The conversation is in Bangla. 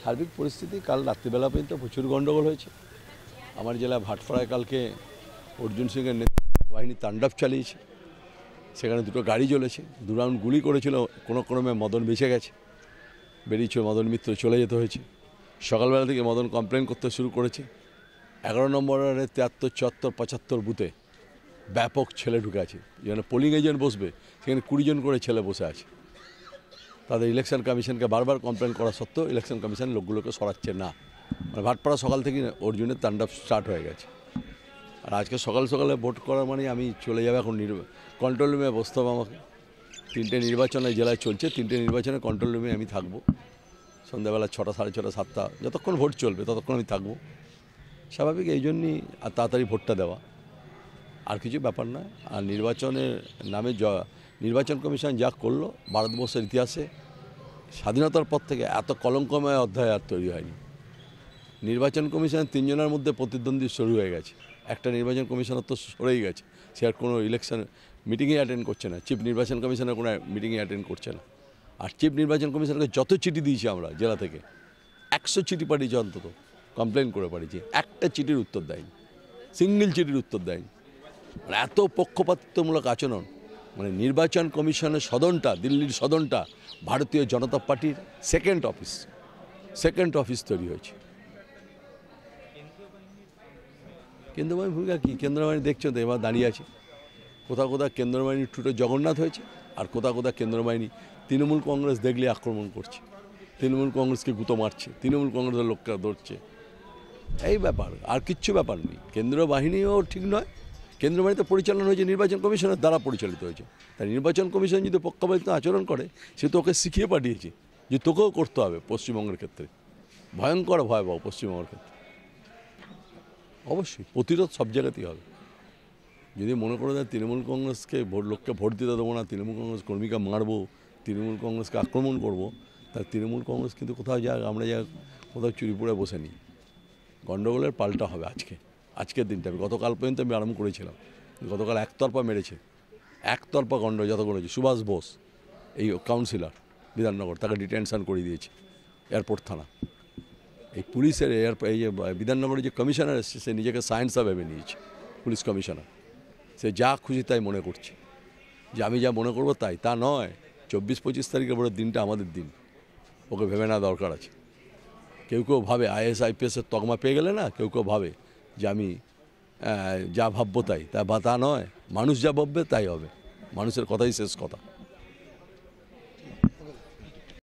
সার্বিক পরিস্থিতি কাল রাত্রিবেলা পর্যন্ত প্রচুর গণ্ডগোল হয়েছে। আমার জেলা ভাটপাড়ায় কালকে অর্জুন সিংয়ের নেতৃত্ব বাহিনী তাণ্ডব চালিয়েছে। সেখানে দুটো গাড়ি চলেছে দু রাউন্ড গুলি করেছিল, কোনো ক্রমে মদন বেঁচে গেছে। বেরিয়েছে মদন মিত্র, চলে যেতে হয়েছে। সকালবেলা থেকে মদন কমপ্লেন করতে শুরু করেছে। এগারো নম্বরের তিয়াত্তর, চুয়াত্তর, পঁচাত্তর বুথে ব্যাপক ছেলে ঢুকে আছে। যেখানে পোলিং এজেন্ট বসবে, সেখানে কুড়ি জন করে ছেলে বসে আছে। তাদের ইলেকশন কমিশনকে বারবার কমপ্লেন করা সত্ত্বেও ইলেকশন কমিশন লোকগুলোকে সরাচ্ছে না। মানে ভাটপাড়া সকাল থেকে অর্জুনের তাণ্ডব স্টার্ট হয়ে গেছে। আর আজকে সকাল সকালে ভোট করার মানে আমি চলে যাব এখন কন্ট্রোল রুমে বসতে হবে আমাকে। তিনটে নির্বাচনে জেলায় চলছে, তিনটে নির্বাচনে কন্ট্রোল রুমে আমি থাকব। সন্ধ্যাবেলা ছটা, সাড়ে ছটা, সাতটা, যতক্ষণ ভোট চলবে ততক্ষণ আমি থাকব। স্বাভাবিক এই জন্যই আর তাড়াতাড়ি ভোটটা দেওয়া। আর কিছু ব্যাপার নয়। আর নির্বাচনের নামে য- নির্বাচন কমিশন যা করল ভারতবর্ষের ইতিহাসে, স্বাধীনতার পর থেকে এত কলঙ্কময় অধ্যায় আর তৈরি হয়নি। নির্বাচন কমিশনের তিনজনের মধ্যে প্রতিদ্বন্দ্বী শুরু হয়ে গেছে। একটা নির্বাচন কমিশনার তো সরেই গেছে, সে আর কোনো ইলেকশন মিটিংয়ে অ্যাটেন্ড করছে না। চিফ নির্বাচন কমিশনার কোনো মিটিংয়ে অ্যাটেন্ড করছে না। আর চিফ নির্বাচন কমিশনারকে যত চিঠি দিয়েছি আমরা জেলা থেকে, একশো চিঠি পাঠিয়েছি অন্তত কমপ্লেন করে পাঠিয়েছি। একটা চিঠির উত্তর দেয়নি সিঙ্গেল চিঠির উত্তর দেয়নি। মানে এত পক্ষপাতিত্বমূলক আচরণ মানে নির্বাচন কমিশনের সদনটা, দিল্লির সদনটা, ভারতীয় জনতা পার্টির সেকেন্ড অফিস সেকেন্ড অফিস তৈরি হয়েছে। কেন্দ্রবাহিনী ভূমিকা কী? কেন্দ্রবাহিনী দেখছ তো, এবার দাঁড়িয়ে আছে। কোথাও কোথাও কেন্দ্রবাহিনীর টুটে জগন্নাথ হয়েছে, আর কোথাও কোথাও কেন্দ্রবাহিনী তৃণমূল কংগ্রেস দেখলে আক্রমণ করছে। তৃণমূল কংগ্রেসকে গুঁতো মারছে, তৃণমূল কংগ্রেসের লোককে ধরছে। এই ব্যাপার, আর কিচ্ছু ব্যাপার নেই। কেন্দ্রীয় বাহিনীও ঠিক নয় কেন্দ্র বাহিনীতে পরিচালনা হয়েছে নির্বাচন কমিশনের দ্বারা পরিচালিত হয়েছে। তাই নির্বাচন কমিশন যদি পক্ষপাতিত্ব আচরণ করে, সে তোকে শিখিয়ে পাঠিয়েছে যে তোকেও করতে হবে পশ্চিমবঙ্গের ক্ষেত্রে। ভয়ঙ্কর ভয়াবহ পশ্চিমবঙ্গের ক্ষেত্রে। অবশ্যই, প্রতিরোধ সব জায়গাতেই হবে। যদি মনে করে দেয় তৃণমূল কংগ্রেসকে ভোট, লোককে ভোট দিতে দেবো না, তৃণমূল কংগ্রেস কর্মীকে মারবো, তৃণমূল কংগ্রেসকে আক্রমণ করব তাই তৃণমূল কংগ্রেস কিন্তু কোথাও যা আমরা যা কোথাও চুরি পড়ে বসে নিই। গণ্ডগোলের পাল্টা হবে আজকে। আজকের দিনটা আমি, গতকাল পর্যন্ত আমি আরম্ভ করেছিলাম। গতকাল একতরফা মেরেছে। একতরফা গণ্ড যত হয়েছে। সুভাষ বোস, এই কাউন্সিলর বিধাননগর, তাকে ডিটেনশন করে দিয়েছে এয়ারপোর্ট থানা। এই পুলিশের এয়ার এই যে, বিধাননগরের যে কমিশনার এসছে, সে নিজেকে সায়েন্স ভেবে নিয়েছে পুলিশ কমিশনার সে যা খুশি তাই মনে করছে। যে আমি যা মনে করব তাই, তা নয়। চব্বিশ পঁচিশ তারিখের পরে দিনটা আমাদের দিন। ওকে ভেবে নেওয়া দরকার আছে। কেউ কেউ ভাবে, আইএস, আইপিএসের তকমা পেয়ে গেলে না, কেউ কেউ ভাবে যে আমি যা ভাববো তাই। তা বা তা নয়, মানুষ যা ভাববে তাই হবে। মানুষের কথাই শেষ কথা।